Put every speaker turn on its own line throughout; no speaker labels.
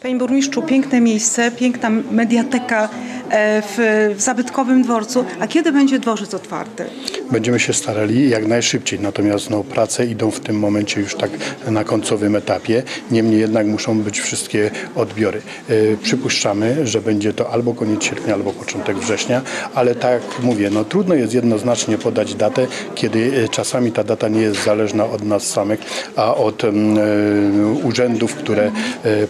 Panie burmistrzu, piękne miejsce, piękna mediateka e, w, zabytkowym dworcu. A kiedy będzie dworzec otwarty?
Będziemy się starali jak najszybciej, natomiast no, prace idą w tym momencie już tak na końcowym etapie. Niemniej jednak muszą być wszystkie odbiory. E, przypuszczamy, że będzie to albo koniec sierpnia, albo początek września, ale tak jak mówię, no, trudno jest jednoznacznie podać datę, kiedy e, czasami ta data nie jest zależna od nas samych, a od mm, urzędów, które e,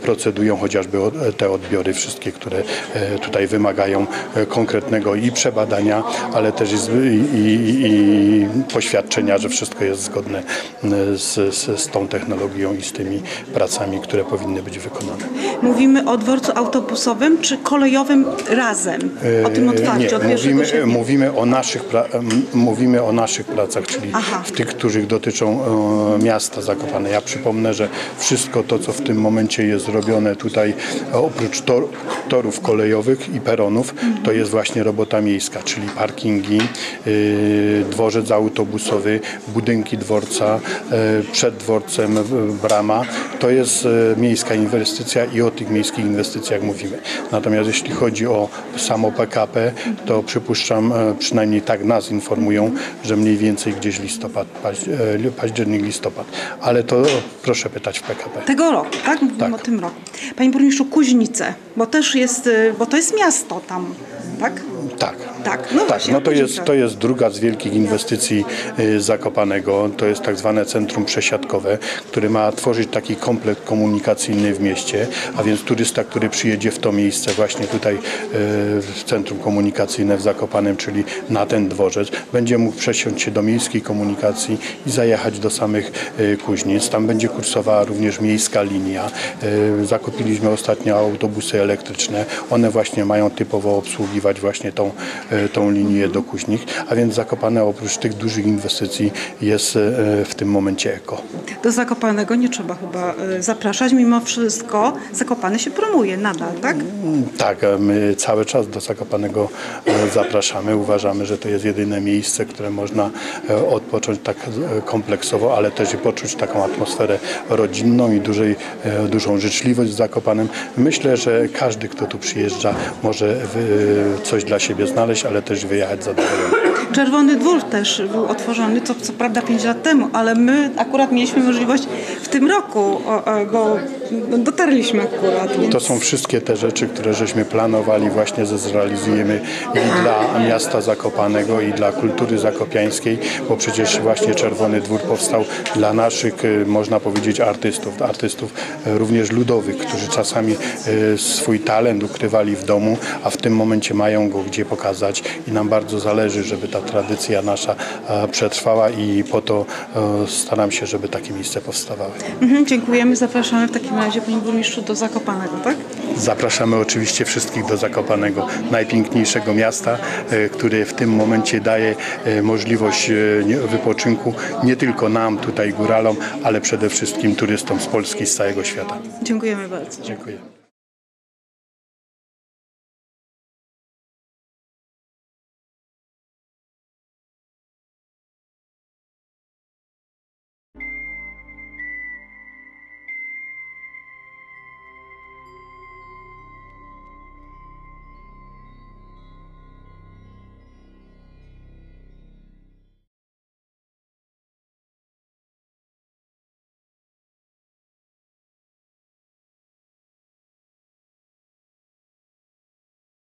chociażby te odbiory wszystkie, które e, tutaj wymagają e, konkretnego i przebadania, ale też i, i, i, poświadczenia, że wszystko jest zgodne e, z, z, z tą technologią i z tymi pracami, które powinny być wykonane.
Mówimy o dworcu autobusowym czy kolejowym razem? O tym otwarciu
Nie,
1
mówimy, mówimy, o naszych mówimy o naszych pracach, czyli
Aha.
w tych, których dotyczą miasta Zakopane. Ja przypomnę, że wszystko to, co w tym momencie jest robione tutaj, e, oprócz tor, torów kolejowych i peronów, to jest właśnie robota miejska, czyli parkingi, y, dworzec autobusowy, budynki dworca, e, przed dworcem brama. To jest e, miejska inwestycja i o tych miejskich inwestycjach mówimy. Natomiast jeśli chodzi o samo PKP, to przypuszczam, przynajmniej tak nas informują, że mniej więcej gdzieś listopad, paź- październik, listopad. Ale to proszę pytać w PKP.
Tego roku, tak? Mówimy
Tak.
o tym roku. Panie burmistrzu, Kuźnice, bo też jest, y, bo to jest miasto tam, tak?
Tak.
Tak, no
tak,
właśnie,
no to jest,
Kuźnice.
to jest druga z wielkich inwestycji y, Zakopanego. To jest tak zwane centrum przesiadkowe, które ma tworzyć taki komplekt komunikacyjny w mieście, a więc turysta, który przyjedzie w to miejsce właśnie tutaj y, w centrum komunikacyjne w Zakopanem, czyli na ten dworzec, będzie mógł przesiąść się do miejskiej komunikacji i zajechać do samych y, Kuźnic. Tam będzie kursowała również miejska linia. Zakupiliśmy ostatnio autobusy elektryczne. One właśnie mają typowo obsługiwać właśnie tą, y, tą linię do Kuźnich, a więc Zakopane oprócz tych dużych inwestycji jest y, w tym momencie eko.
Do Zakopanego nie trzeba chyba y, zapraszać, mimo wszystko Zakopany się promuje nadal, tak?
Tak, e, my cały czas do Zakopanego e, zapraszamy. Uważamy, że to jest jedyne miejsce, które można e, odpocząć tak e, kompleksowo, ale też i poczuć taką atmosferę rodzinną i dużej, e, dużą życzliwość z Zakopanem. Myślę, że każdy, kto tu przyjeżdża, może coś dla siebie znaleźć, ale też wyjechać zadowolony.
Czerwony Dwór też był otworzony, to co prawda 5 lat temu, ale my akurat mieliśmy możliwość w tym roku, bo dotarliśmy akurat. Więc...
To są wszystkie te rzeczy, które żeśmy planowali, właśnie że zrealizujemy i dla miasta Zakopanego, i dla kultury zakopiańskiej, bo przecież właśnie Czerwony Dwór powstał dla naszych, y, można powiedzieć, artystów, artystów y, również ludowych, którzy czasami swój talent ukrywali w domu, a w tym momencie mają go gdzie pokazać i nam bardzo zależy, żeby ta tradycja nasza e, przetrwała i po to e, staram się, żeby takie miejsce powstawały.
Mhm, dziękujemy, zapraszamy w takim razie Panie Burmistrzu do Zakopanego, tak?
Zapraszamy oczywiście wszystkich do Zakopanego, najpiękniejszego miasta, e, które w tym momencie daje możliwość wypoczynku nie tylko nam, tutaj góralom, ale przede wszystkim turystom z Polski, z całego świata.
Dziękujemy bardzo.
Dziękuję.